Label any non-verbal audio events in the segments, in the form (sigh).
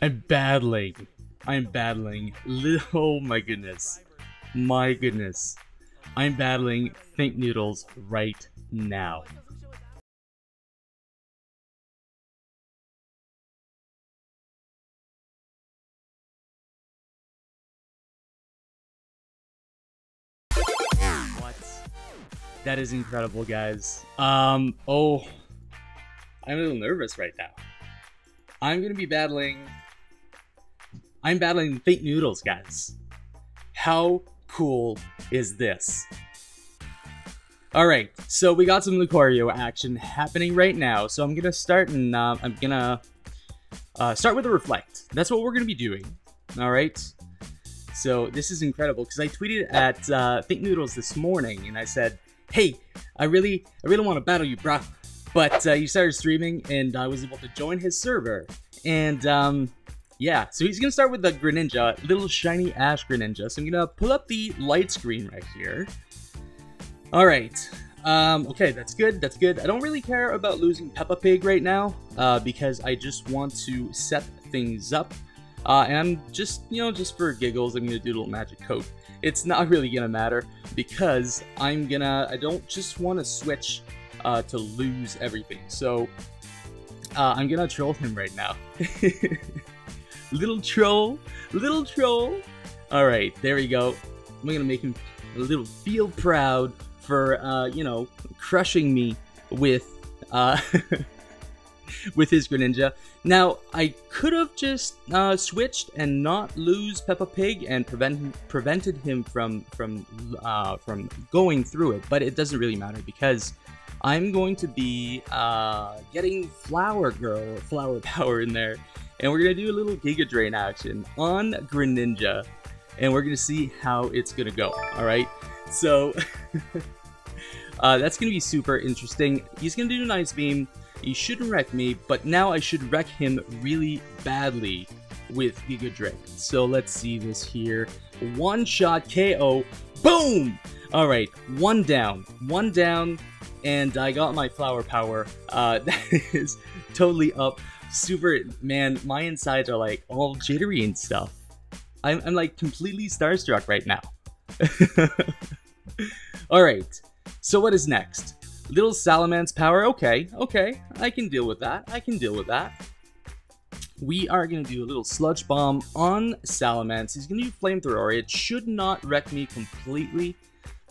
I'm battling. I'm battling. (laughs) Oh my goodness. My goodness. I'm battling Think Noodles right now. What? That is incredible, guys. Um, oh, I'm a little nervous right now. I'm gonna be battling. I'm battling fake Noodles, guys. How cool is this? Alright, so we got some Lucario action happening right now, so I'm gonna start and uh, I'm gonna uh, start with a Reflect. That's what we're gonna be doing, alright? So this is incredible, because I tweeted at uh, Think Noodles this morning, and I said, hey, I really, I really want to battle you, bro. But uh, started streaming, and I was able to join his server. And um, yeah, so he's gonna start with the Greninja, little shiny Ash Greninja. So I'm gonna pull up the light screen right here. All right. Um, okay, that's good. That's good. I don't really care about losing Peppa Pig right now uh, because I just want to set things up. Uh, and I'm just, you know, just for giggles, I'm gonna do a little magic coat. It's not (laughs) really gonna matter because I'm gonna, I don't just want to switch uh, to lose everything. So uh, I'm gonna troll him right now. (laughs) little troll, little troll. All right, there we go. I'm gonna make him a little feel proud for, uh, you know, crushing me with, uh, (laughs) with his Greninja. Now, I could have just uh, switched and not lose Peppa Pig and prevent prevented him from from uh, from going through it, but it doesn't really matter because I'm going to be uh, getting Flower Girl, Flower (laughs) Power in there, and we're gonna do a little Giga Drain action on Greninja, and we're gonna see how it's gonna go. All right, so (laughs) uh, that's gonna be super interesting. He's gonna do an Ice Beam. He shouldn't wreck me, but now I should wreck him really badly with Giga Drain. So let's see this here. One shot KO. Boom! Alright, one down. One down, and I got my flower power. Uh, (laughs) that is totally up. Super, man, my insides are like all jittery and stuff. I'm, I'm like completely starstruck right now. (laughs) Alright, so what is next? Little Salamence power, okay, okay, I can deal with that, I can deal with that. We are going to do a little Sludge Bomb on Salamence. He's going to do Flamethrower. It should not wreck me completely,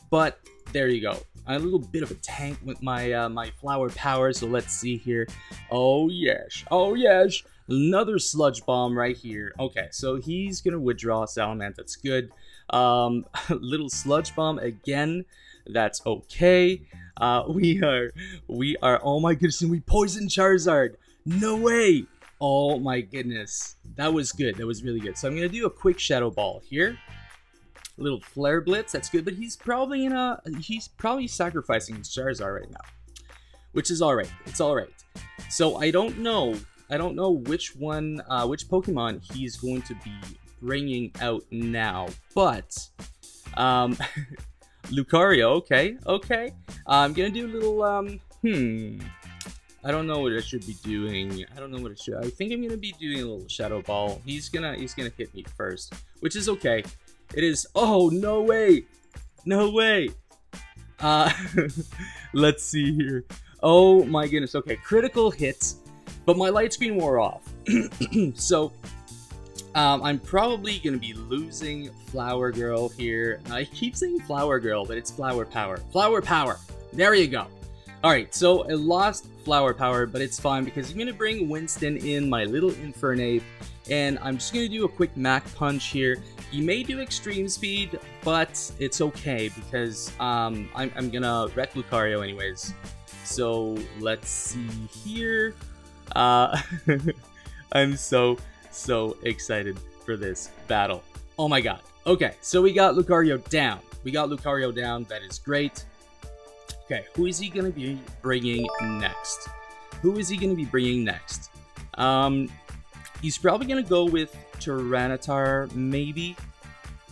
but there you go. I'm a little bit of a tank with my uh, my flower power, so let's see here. Oh yes, oh yes, another Sludge Bomb right here. Okay, so he's going to withdraw Salamence, that's good. Um, (laughs) little Sludge Bomb again, that's okay. Uh, (laughs) we are, we are, oh my goodness, and we poison Charizard. No way. Oh my goodness. That was good. That was really good. So I'm going to do a quick Shadow Ball here. Little Flare Blitz. That's good, but he's probably in a, he's probably sacrificing his Charizard right now. Which is alright. It's alright. So I don't know, I don't know which one, uh, which Pokemon he's going to be bringing out now, but, um, (laughs) Lucario, okay, okay. Uh, I'm gonna do a little, um, hmm. I don't know what I should be doing. I don't know what I should. I think I'm gonna be doing a little Shadow Ball. He's gonna, he's gonna hit me first, which is okay. It is, oh, no way. No way. Uh, (laughs) let's see here. Oh my goodness, okay, critical hits, but my light screen wore off. (clears throat) so, um, I'm probably going to be losing Flower Girl here. I keep saying Flower Girl, but it's Flower Power. Flower Power! There you go. Alright, so I lost Flower Power, but it's fine because I'm going to bring Winston in, my little Infernape, and I'm just to do a quick Mach Punch here. You may do Extreme Speed, but it's okay because um, I'm, I'm to wreck Lucario anyways. So let's see here. Uh, (laughs) I'm so so excited for this battle. Oh my god. Okay, so we got Lucario down. We got Lucario down. That is great. Okay, who is he going to be bringing next? Who is he going to be bringing next? Um, he's probably going to go with Tyranitar, maybe?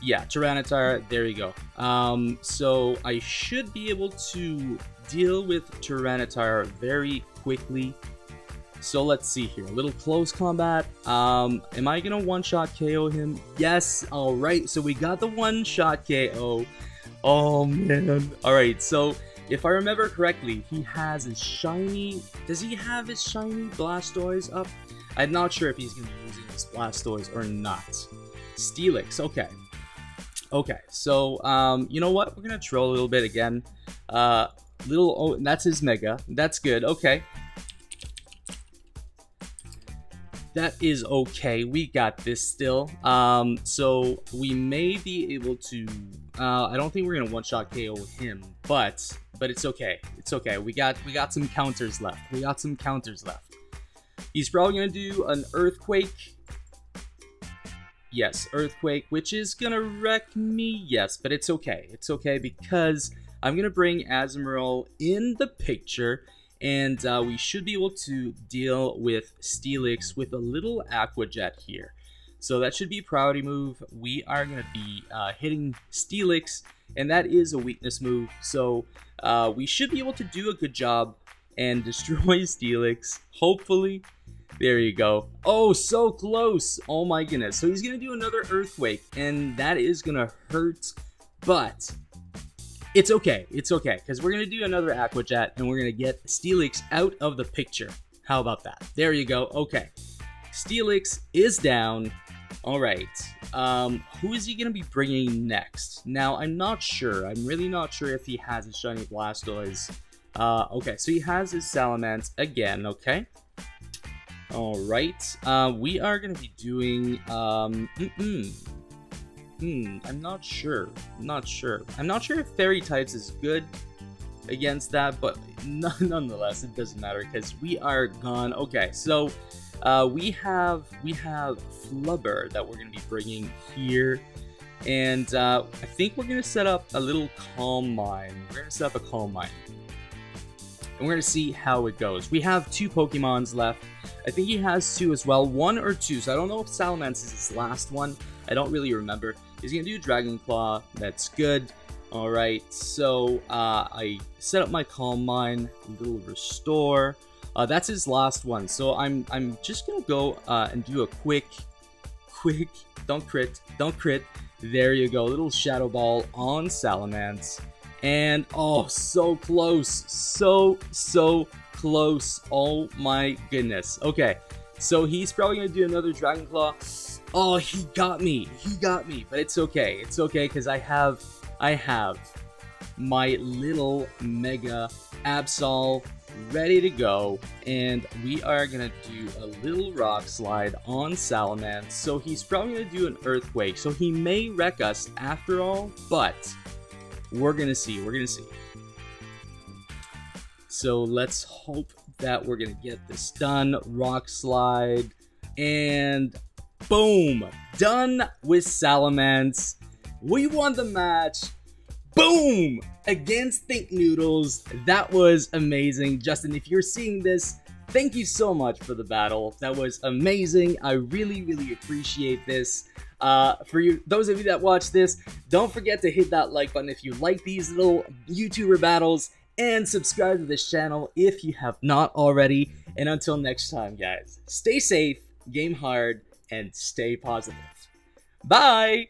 Yeah, Tyranitar, there you go. Um, so I should be able to deal with Tyranitar very quickly. so let's see here. A little close combat. Um, am I gonna one-shot KO him? Yes. All right. So we got the one-shot KO. Oh man. All right. So if I remember correctly, he has his shiny. Does he have his shiny Blastoise up? I'm not sure if he's gonna be using his Blastoise or not. Steelix. Okay. Okay. So um, you know what? We're gonna troll a little bit again. Uh, little. Oh, that's his Mega. That's good. Okay. that is okay. We got this still. Um, so we may be able to. Uh, I don't think we're gonna one-shot KO him, but but it's okay. It's okay. We got we got some counters left. We got some counters left. He's probably gonna do an earthquake. Yes, earthquake, which is gonna wreck me. Yes, but it's okay. It's okay because I'm gonna bring Azumarill in the picture and uh, we should be able to deal with Steelix with a little Aqua Jet here. So that should be a priority move. We are going to be uh, hitting Steelix, and that is a weakness move. So uh, we should be able to do a good job and (laughs) destroy Steelix, hopefully. There you go. Oh, so close. Oh my goodness. So he's going to do another Earthquake, and that is going to hurt, but it's okay. It's okay, because we're going to do another Aqua Jet, and we're going to get Steelix out of the picture. How about that? There you go. Okay. Steelix is down. All right. Um, who is he going to be bringing next? Now, I'm not sure. I'm really not sure if he has a Shiny Blastoise. Uh, okay, so he has his Salamence again, okay? All right. Uh, we are going to be doing... Um, mm -mm. Hmm, I'm not sure. I'm not sure. I'm not sure if fairy types is good against that, but (laughs) nonetheless, it doesn't matter because we are gone. Okay, so uh, we have we have Flubber that we're gonna be bringing here, and uh, I think we're gonna set up a little calm mind. We're gonna set up a calm mind, and we're gonna see how it goes. We have two Pokemons left. I think he has two as well, one or two. So I don't know if Salamence is his last one. I don't really remember. He's gonna do Dragon Claw. That's good. All right. So uh, I set up my Calm Mind, little Restore. Uh, that's his last one. So I'm I'm just gonna go uh, and do a quick, quick. Don't crit. Don't crit. There you go. Little Shadow Ball on Salamence. And oh, so close. So, so close. Oh my goodness. Okay. So he's probably going to do another Dragon Claw. Oh, he got me. He got me. But it's okay. It's okay because I have, I have my little Mega Absol ready to go. And we are going to do a little Rock Slide on Salamence. So he's probably going to do an Earthquake. So he may wreck us after all. But we're going to see. We're going to see. So let's hope that we're going to get this done. Rock Slide. And Boom! Done with Salamence. We won the match. Boom! Against Think Noodles. That was amazing. Justin, if you're seeing this, thank you so much for the battle. That was amazing. I really, really appreciate this. Uh, for you, those of you that watch this, don't forget to hit that like button if you like these little YouTuber battles and subscribe to this channel if you have not already. And until next time, guys, stay safe, game hard, and stay positive. Bye!